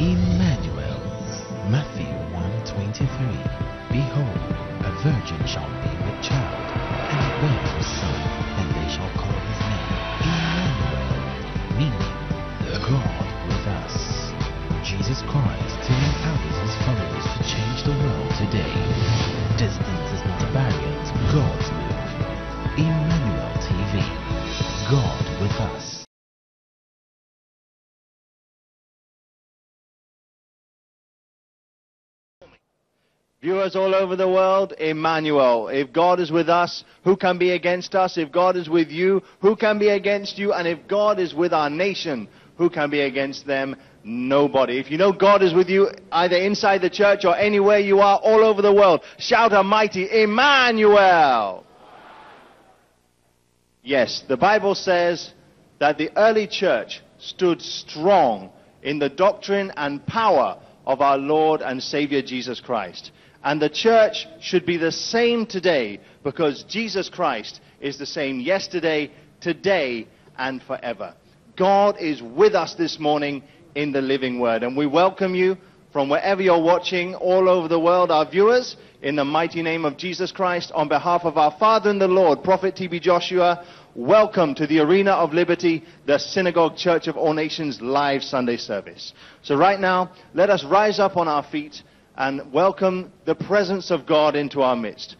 Emmanuel. Matthew 1:23. Behold, a virgin shall be with child, and bear a son, and they shall call his name Emmanuel, meaning the God with us. Jesus Christ empowers his followers to change the world today. Distance is not a barrier to God's move. Emmanuel TV. God with us. Viewers all over the world, Emmanuel. If God is with us, who can be against us? If God is with you, who can be against you? And if God is with our nation, who can be against them? Nobody. If you know God is with you, either inside the church or anywhere you are, all over the world, shout a mighty Emmanuel. Yes, the Bible says that the early church stood strong in the doctrine and power of our Lord and Savior Jesus Christ. And the church should be the same today because Jesus Christ is the same yesterday, today, and forever. God is with us this morning in the living word. And we welcome you from wherever you're watching all over the world, our viewers, in the mighty name of Jesus Christ, on behalf of our Father in the Lord, Prophet TB Joshua, welcome to the Arena of Liberty, the Synagogue Church of All Nations live Sunday service. So right now, let us rise up on our feet and welcome the presence of God into our midst.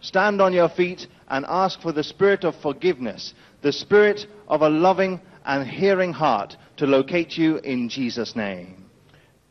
Stand on your feet and ask for the spirit of forgiveness, the spirit of a loving and hearing heart to locate you in Jesus' name.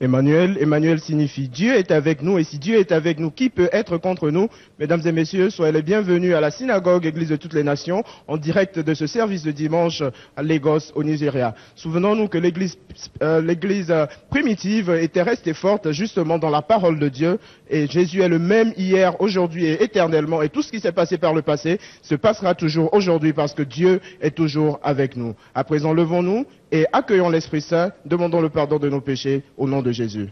Emmanuel, Emmanuel signifie Dieu est avec nous et si Dieu est avec nous, qui peut être contre nous? Mesdames et messieurs, soyez les bienvenus à la synagogue Église de toutes les nations en direct de ce service de dimanche à Lagos au Nigeria. Souvenons-nous que l'église euh, primitive était restée forte justement dans la parole de Dieu et Jésus est le même hier, aujourd'hui et éternellement et tout ce qui s'est passé par le passé se passera toujours aujourd'hui parce que Dieu est toujours avec nous. À présent, levons-nous et accueillons l'Esprit Saint, demandons le pardon de nos péchés au nom de Jésus.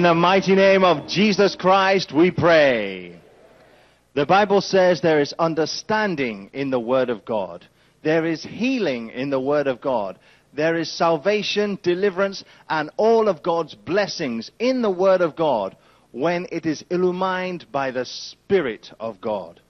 In the mighty name of Jesus Christ, we pray. The Bible says there is understanding in the Word of God. There is healing in the Word of God. There is salvation, deliverance, and all of God's blessings in the Word of God when it is illumined by the Spirit of God.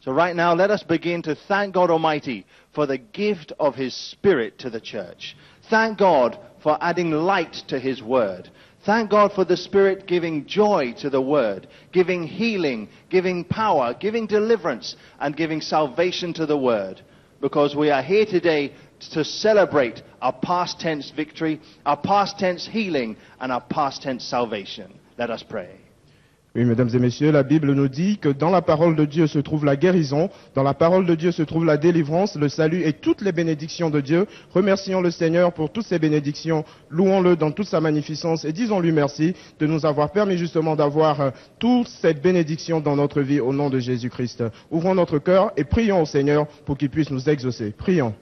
So right now, let us begin to thank God Almighty for the gift of His Spirit to the church. Thank God for adding light to His Word. Thank God for the Spirit giving joy to the Word, giving healing, giving power, giving deliverance, and giving salvation to the Word. Because we are here today to celebrate our past tense victory, our past tense healing, and our past tense salvation. Let us pray. Oui, mesdames et messieurs, la Bible nous dit que dans la parole de Dieu se trouve la guérison, dans la parole de Dieu se trouve la délivrance, le salut et toutes les bénédictions de Dieu. Remercions le Seigneur pour toutes ces bénédictions, louons-le dans toute sa magnificence et disons-lui merci de nous avoir permis justement d'avoir euh, toute cette bénédiction dans notre vie au nom de Jésus-Christ. Ouvrons notre cœur et prions au Seigneur pour qu'il puisse nous exaucer. Prions.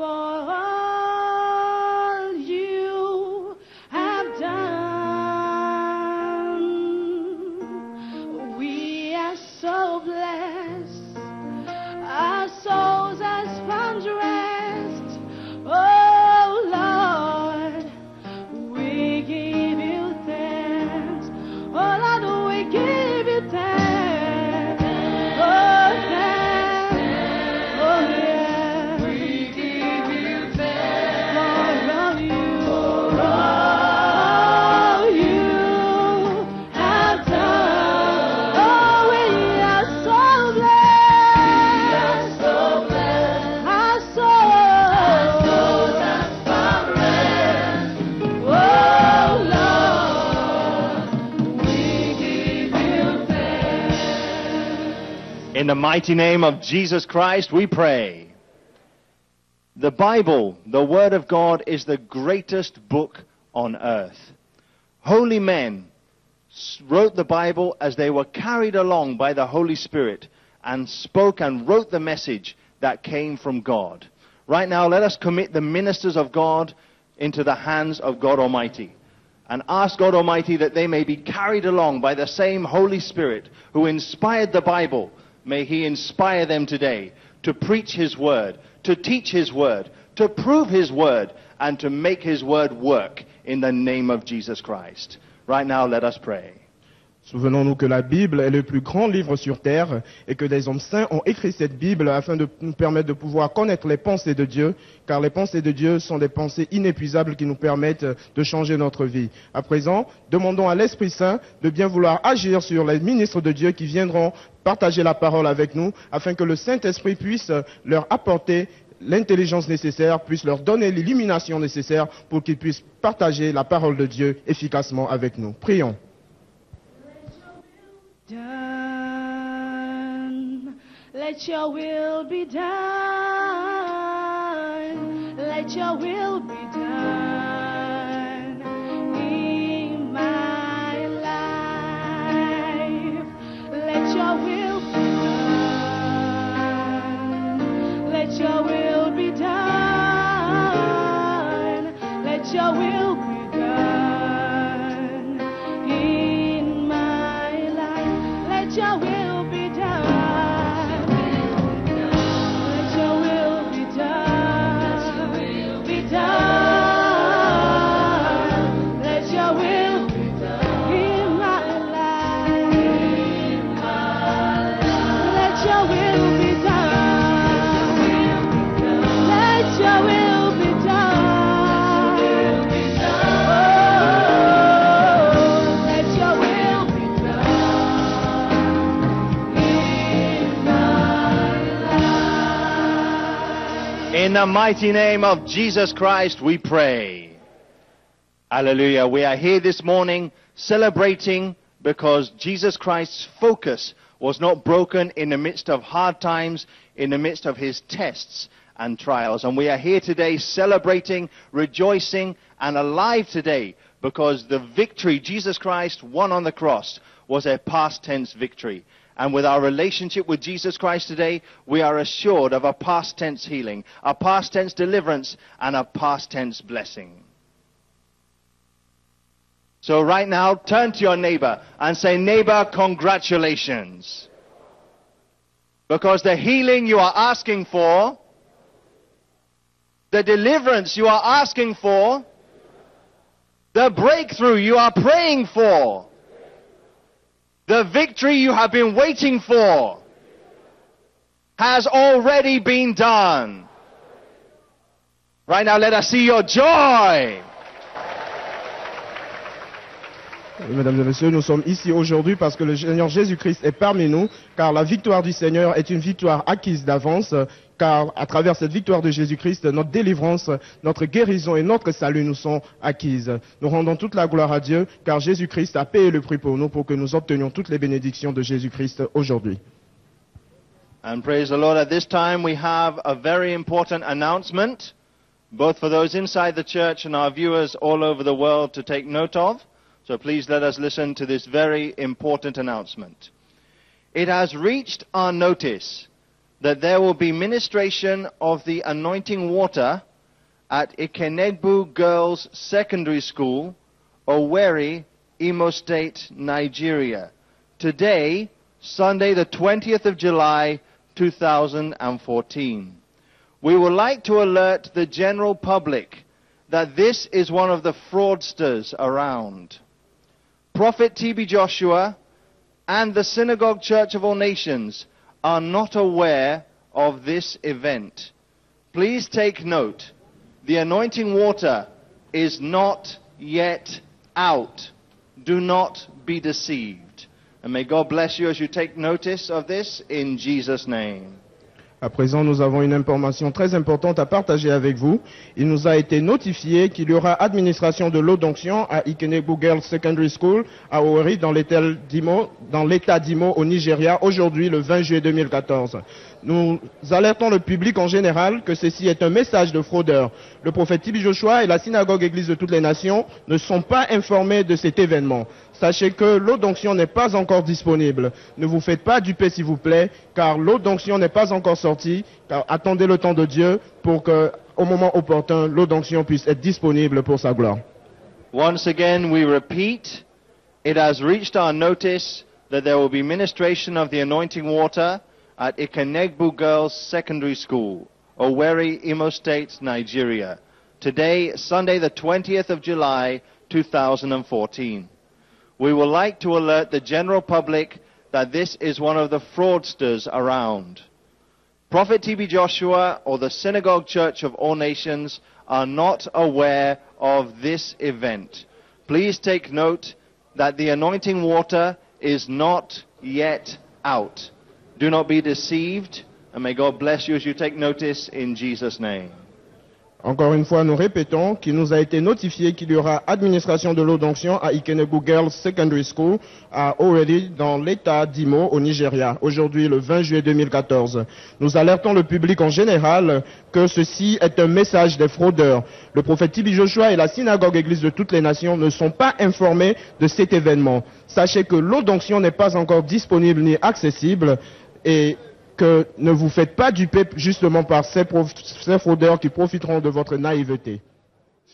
For the mighty name of Jesus Christ, we pray. The Bible, the Word of God, is the greatest book on earth. Holy men wrote the Bible as they were carried along by the Holy Spirit and spoke and wrote the message that came from God. Right now, let us commit the ministers of God into the hands of God Almighty and ask God Almighty that they may be carried along by the same Holy Spirit who inspired the Bible. May He inspire them today to preach His word, to teach His word, to prove His word, and to make His word work in the name of Jesus Christ. Right now, let us pray. Souvenons-nous que la Bible est le plus grand livre sur terre et que des hommes saints ont écrit cette Bible afin de nous permettre de pouvoir connaître les pensées de Dieu, car les pensées de Dieu sont des pensées inépuisables qui nous permettent de changer notre vie. À présent, demandons à l'Esprit Saint de bien vouloir agir sur les ministres de Dieu qui viendront partager la parole avec nous afin que le Saint-Esprit puisse leur apporter l'intelligence nécessaire, puisse leur donner l'illumination nécessaire pour qu'ils puissent partager la parole de Dieu efficacement avec nous. Prions. Done. Let your will be done. Let your will be done in my life. Let your will be done. Let your will be done. Let your will In the mighty name of Jesus Christ, we pray. Hallelujah. We are here this morning celebrating because Jesus Christ's focus was not broken in the midst of hard times, in the midst of his tests and trials. And we are here today celebrating, rejoicing, and alive today because the victory Jesus Christ won on the cross was a past tense victory. And with our relationship with Jesus Christ today, we are assured of a past tense healing, a past tense deliverance, and a past tense blessing. So right now, turn to your neighbor and say, neighbor, congratulations. Because the healing you are asking for, the deliverance you are asking for, the breakthrough you are praying for, the victory you have been waiting for, has already been done. Right now, let us see your joy. Mesdames et messieurs, nous sommes ici aujourd'hui parce que le Seigneur Jésus-Christ est parmi nous, car la victoire du Seigneur est une victoire acquise d'avance, car à travers cette victoire de Jésus-Christ, notre délivrance, notre guérison et notre salut nous sont acquises. Nous rendons toute la gloire à Dieu, car Jésus-Christ a payé le prix pour nous pour que nous obtenions toutes les bénédictions de Jésus-Christ aujourd'hui. And praise the Lord, at this time we have a very important announcement, both for those inside the church and our viewers all over the world to take note of. So please let us listen to this very important announcement. It has reached our notice that there will be ministration of the anointing water at Ikenegbu Girls Secondary School, Owerri, Imo State, Nigeria. Today, Sunday, the 20th of July, 2014. We would like to alert the general public that this is one of the fraudsters around. Prophet T.B. Joshua and the Synagogue Church of All Nations are not aware of this event. Please take note. The anointing water is not yet out. Do not be deceived. And may God bless you as you take notice of this in Jesus' name. À présent, nous avons une information très importante à partager avec vous. Il nous a été notifié qu'il y aura administration de l'eau d'onction à Ikenebu Girls Secondary School à Oweri dans l'État d'Imo au Nigeria aujourd'hui le 20 juillet 2014. Nous alertons le public en général que ceci est un message de fraudeur. Le prophète Tibi Joshua et la synagogue Église de toutes les nations ne sont pas informés de cet événement. Sachez que l'eau d'onction n'est pas encore disponible. Ne vous faites pas duper s'il vous plaît, car l'eau d'onction n'est pas encore sortie. Car attendez le temps de Dieu pour que, au moment opportun, l'eau d'onction puisse être disponible pour sa gloire. Once again, we repeat, it has reached our notice that there will be ministration of the anointing water at Ikenegbu Girls Secondary School, Owerri, Imo State, Nigeria. Today, Sunday the 20th of July, 2014. We would like to alert the general public that this is one of the fraudsters around. Prophet TB Joshua or the Synagogue Church of All Nations are not aware of this event. Please take note that the anointing water is not yet out. Do not be deceived, and may God bless you as you take notice in Jesus' name. Encore une fois, nous répétons qu'il nous a été notifié qu'il y aura administration de l'eau d'onction à Ikenebu Girls Secondary School à Owerri dans l'État d'Imo au Nigeria, aujourd'hui le 20 juillet 2014. Nous alertons le public en général que ceci est un message des fraudeurs. Le prophète Tibi Joshua et la synagogue Église de toutes les nations ne sont pas informés de cet événement. Sachez que l'eau d'onction n'est pas encore disponible ni accessible et ne vous faites pas duper justement par ces, ces fraudeurs qui profiteront de votre naïveté.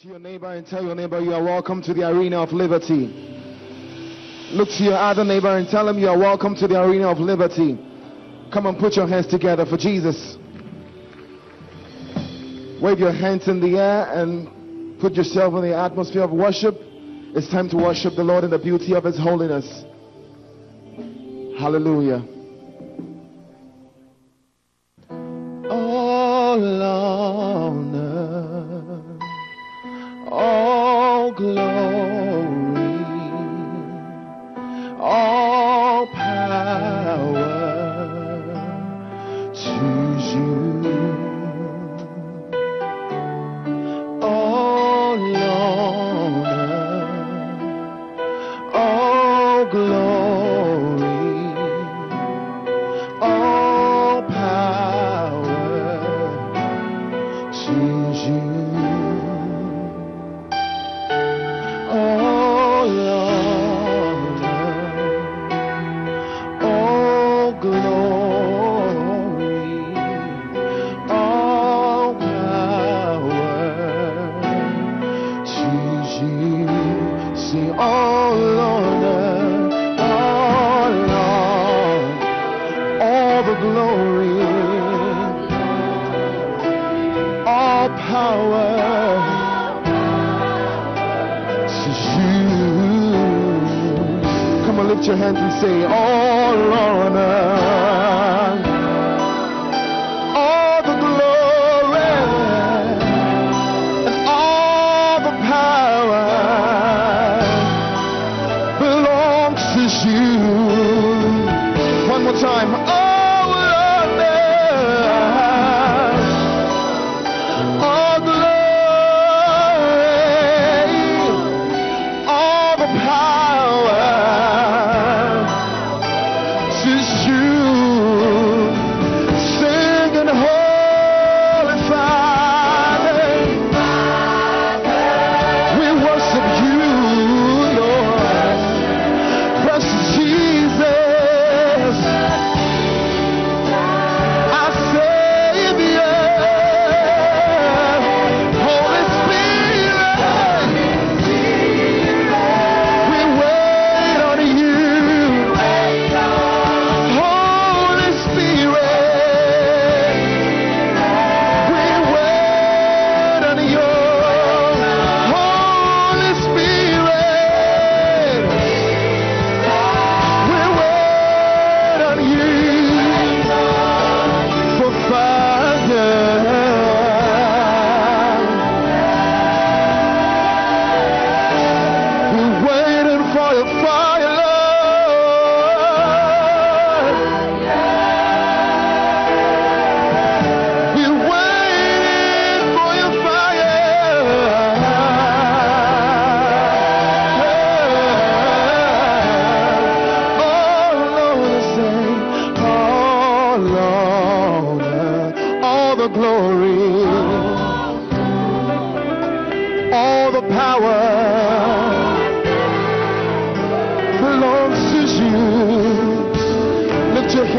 To your neighbor and tell your neighbor you are welcome to the arena of liberty. Look to your other neighbor and tell him you are welcome to the arena of liberty. Come and put your hands together for Jesus. Wave your hands in the air and put yourself in the atmosphere of worship. It's time to worship the Lord in the beauty of His holiness. Hallelujah. Honor, all glory, all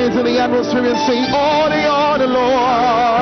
In the atmosphere and sing all the honor, Lord.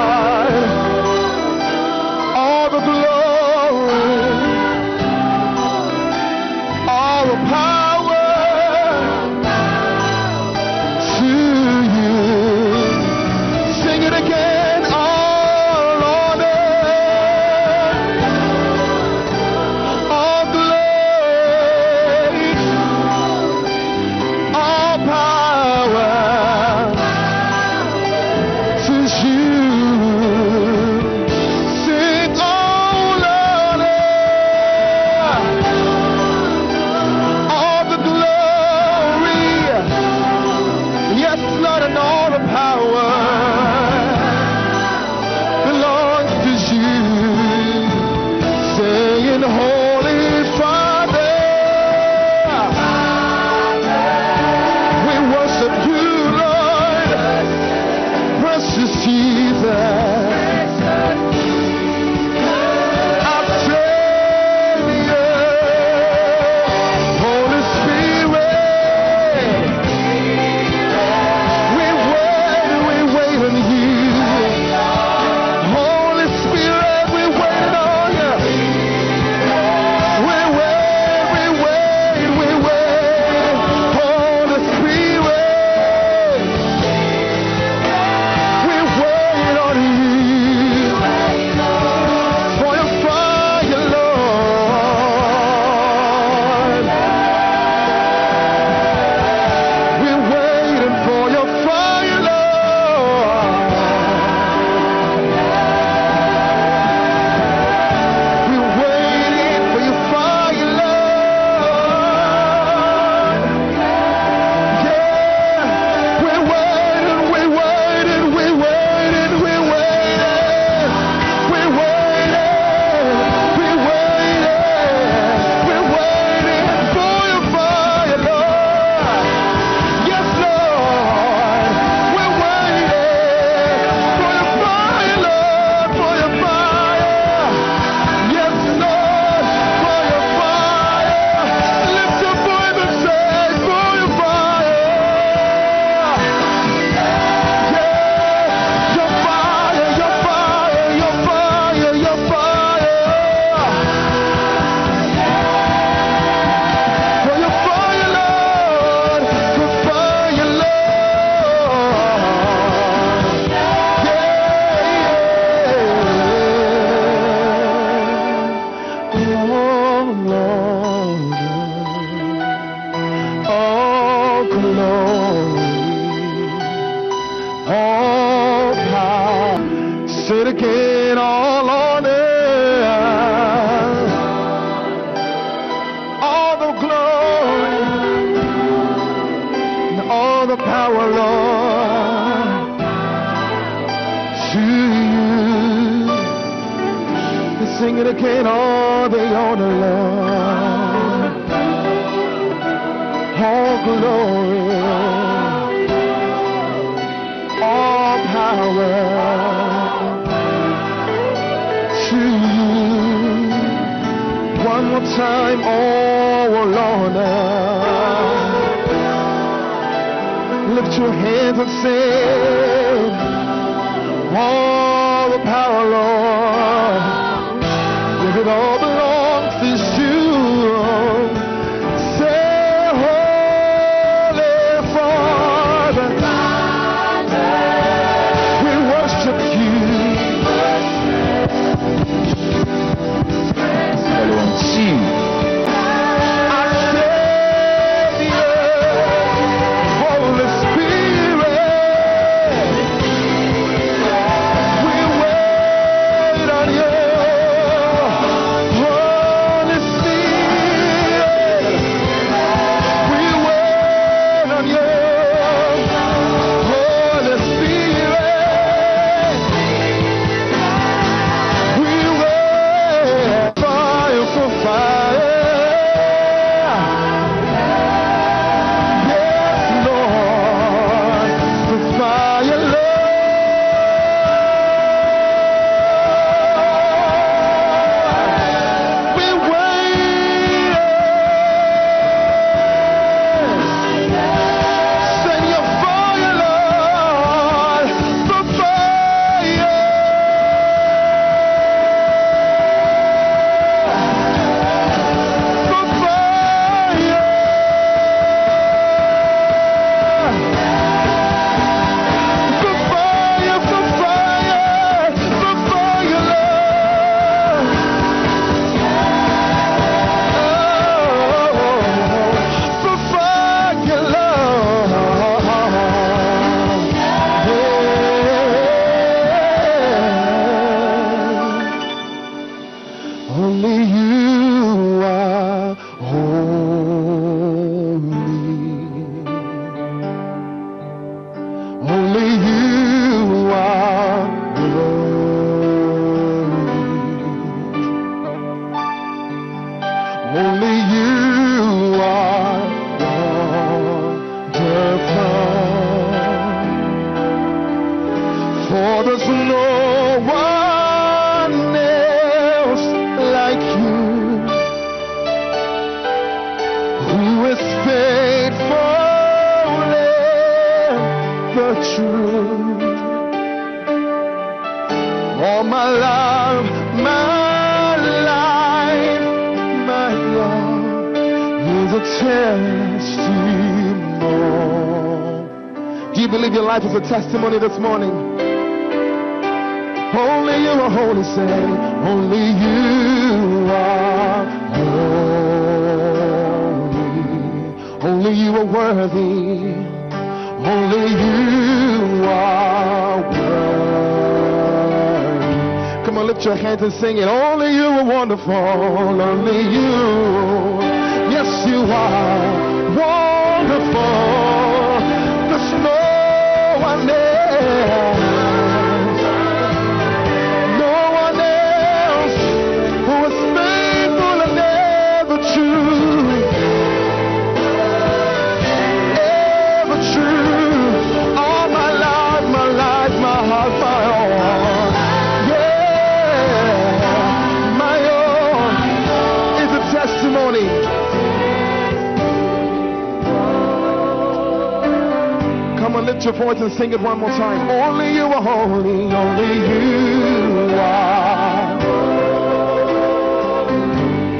testimony this morning. Only you are holy, say, only you are holy. Only you are worthy. Only you are worthy. Come on, lift your hands and sing it. Only you are wonderful. Only you. Yes, you are wonderful. है lift your voice and sing it one more time. Only you are holy, only you are.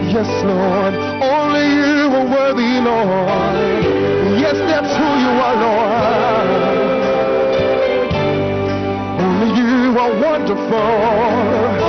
Yes, Lord, only you are worthy, Lord. Yes, that's who you are, Lord. Only you are wonderful.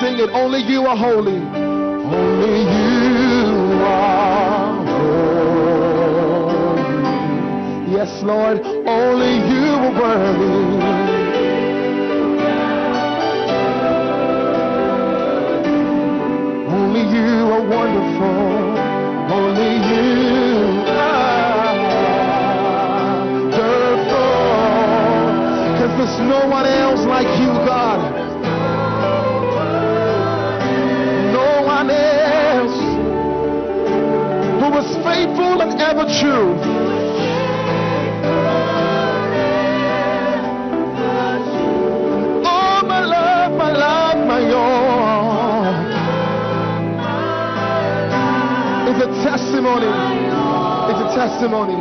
Sing it, only you are holy. Only you are holy. Yes, Lord, only you are worthy. Only you are wonderful. Only you are wonderful. There's no one else like you, God. was faithful and ever true. Oh, my love, my love, my all. It's a testimony. It's a testimony.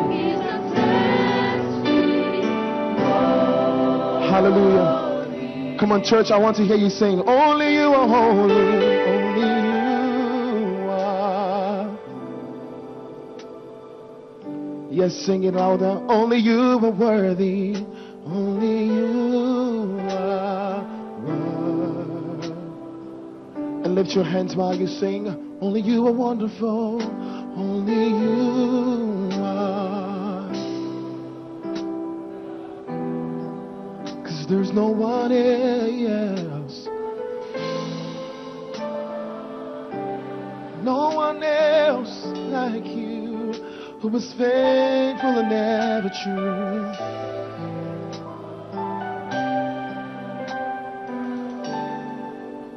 Hallelujah. Come on, church, I want to hear you sing. Only you are holy. Sing it louder. Only you are worthy. Only you are worthy. And lift your hands while you sing. Only you are wonderful. Only you are. Cause there's no one else. No one else like you who is faithful and ever true.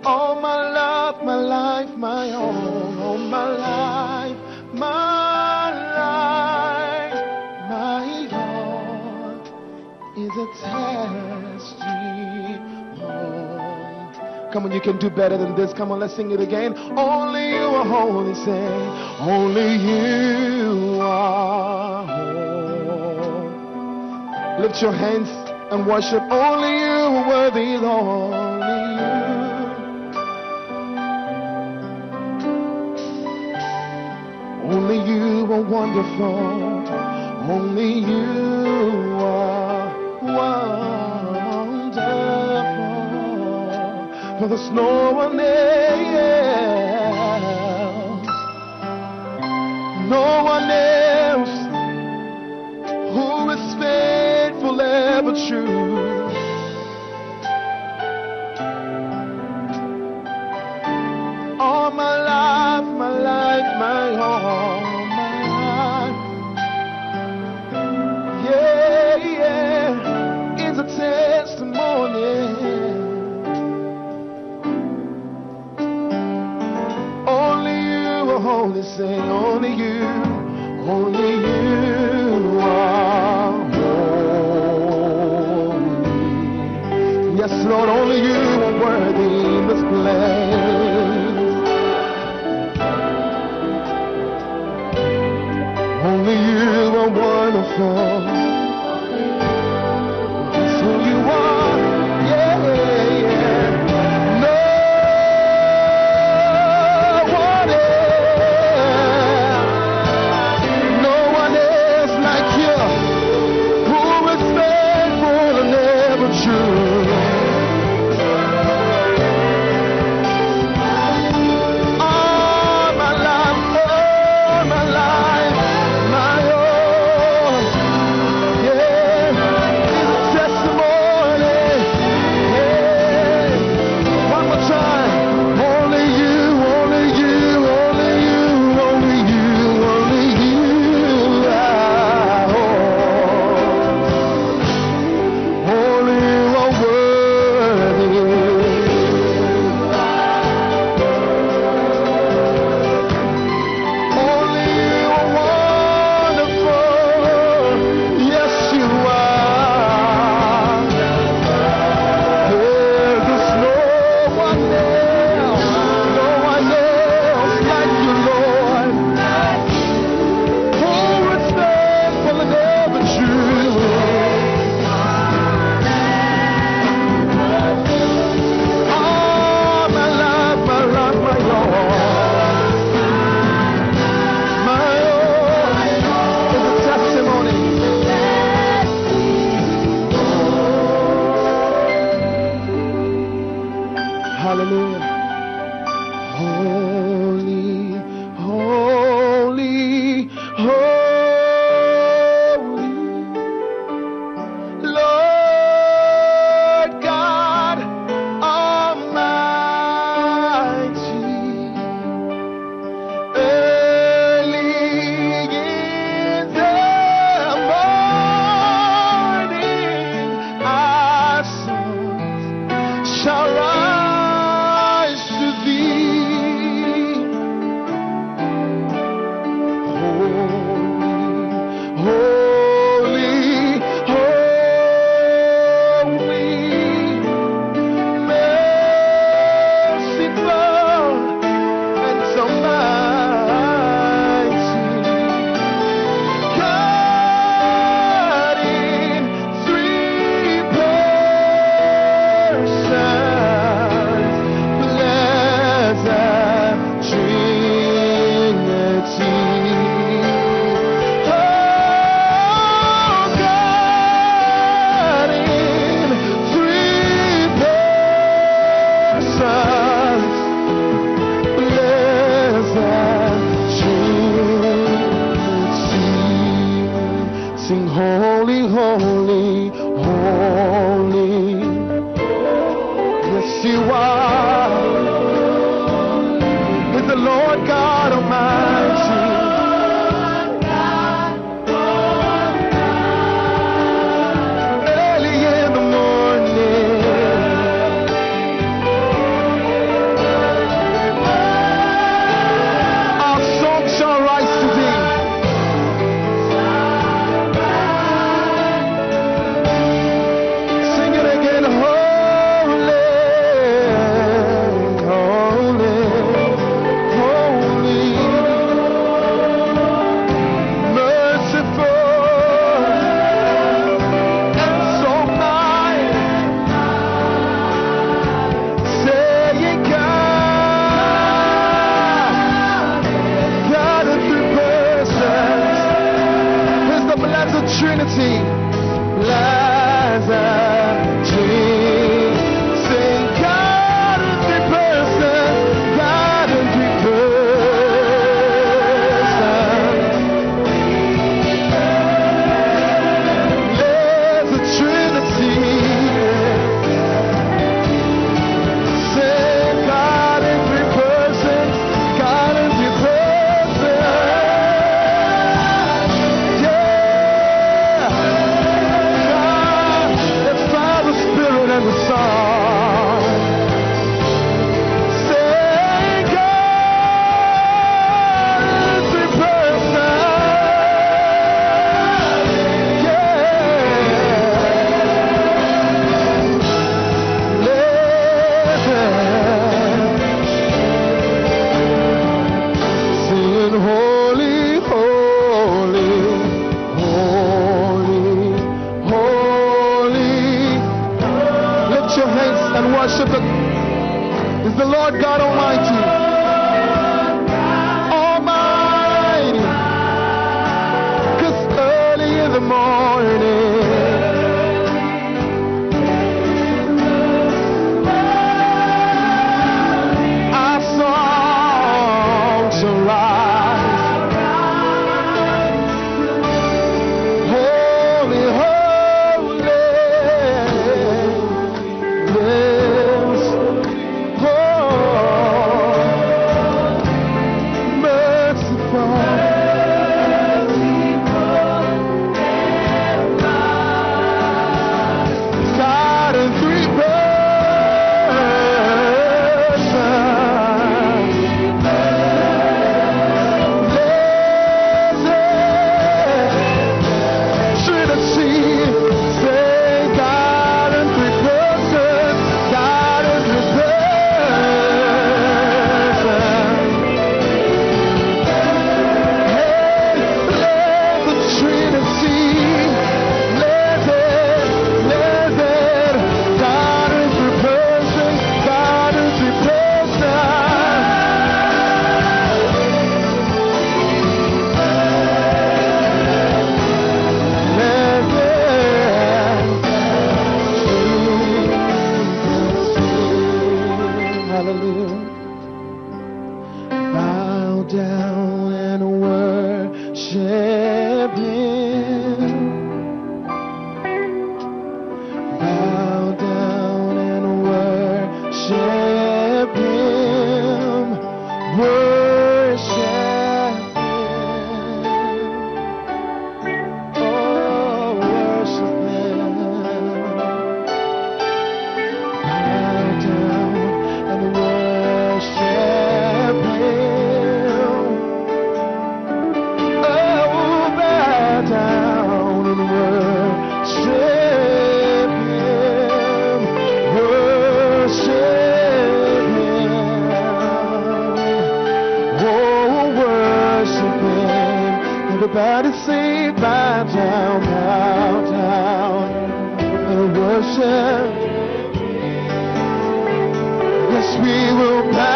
All my love, my life, my own, all my life, my life, my all is a testimony. Come on, you can do better than this. Come on, let's sing it again. Only you are holy, say. Only you are holy. Lift your hands and worship. Only you are worthy, Lord. Only you. Only you are wonderful. Only you There's no one else. No one else who is faithful, ever true. bow to say, bow down, bow down, and worship. Yes, we will bow.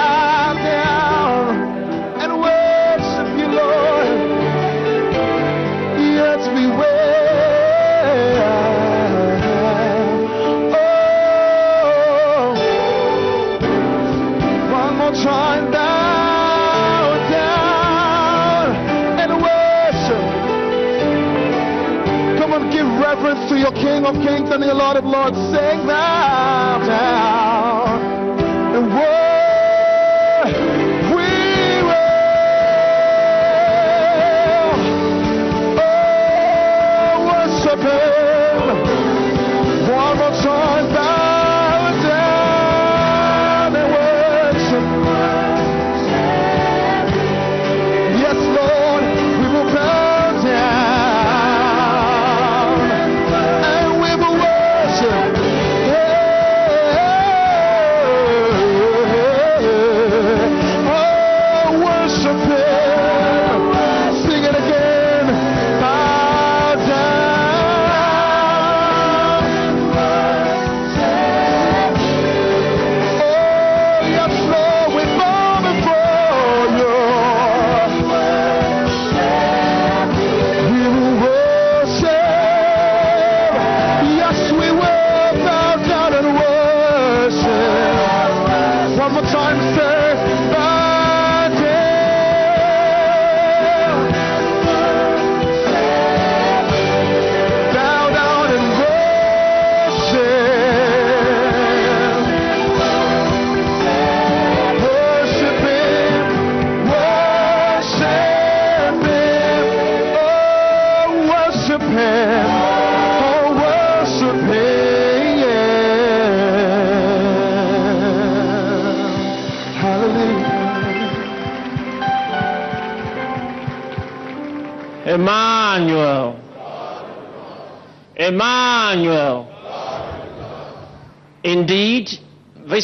Your King of Kings and your Lord of Lords. Sing thou down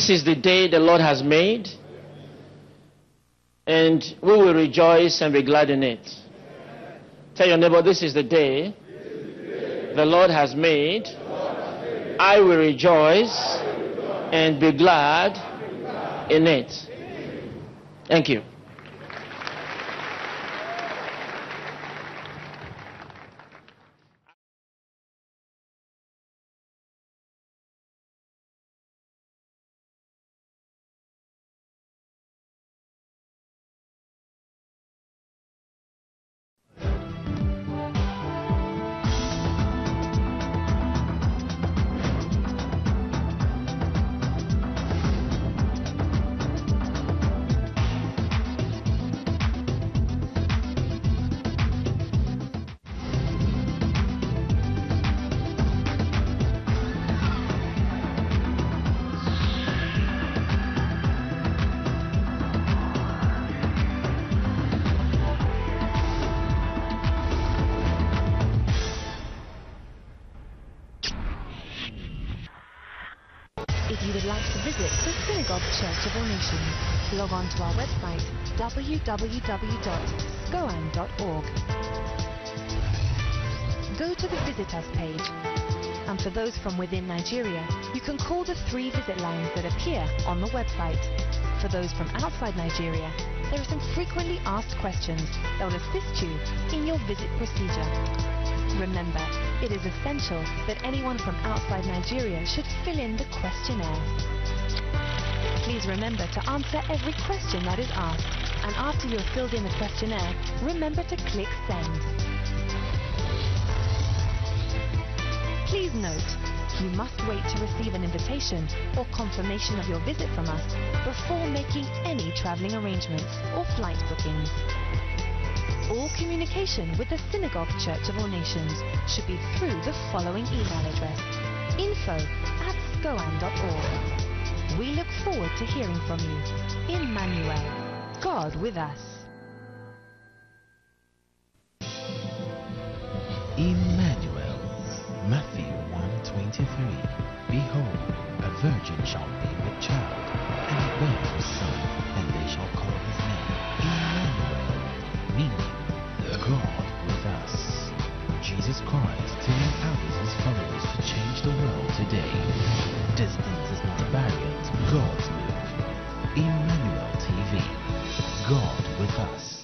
this is the day the Lord has made, and we will rejoice and be glad in it. Tell your neighbor, this is the day the Lord has made. I will rejoice and be glad in it. Thank you. Within Nigeria, you can call the three visit lines that appear on the website. For those from outside Nigeria, there are some frequently asked questions that will assist you in your visit procedure. Remember, it is essential that anyone from outside Nigeria should fill in the questionnaire. Please remember to answer every question that is asked, and after you have filled in the questionnaire, remember to click send. Please note, you must wait to receive an invitation or confirmation of your visit from us before making any traveling arrangements or flight bookings. All communication with the Synagogue Church of All Nations should be through the following email address info at scoan.org. We look forward to hearing from you. Emmanuel, God with us. Emmanuel, Matthew 23, Behold, a virgin shall be with child, and bear a son, and they shall call his name Emmanuel, meaning the God with us. Jesus Christ to empowers his followers to change the world today. Distance is not a barrier to God's move. Emmanuel TV, God with us.